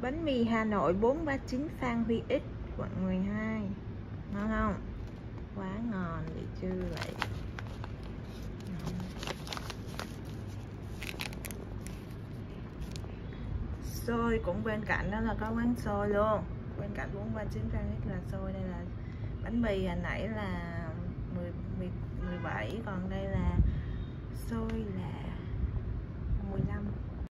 bánh mì Hà Nội 439 Phan Huy Ích quận 12 ngon không? Quá ngon vậy chưa vậy. Xôi cũng bên cạnh đó là có quán xôi luôn. Bên cạnh 439 Phan Huy Ích là xôi đây là bánh mì hồi nãy là 10, 10, 17 còn đây là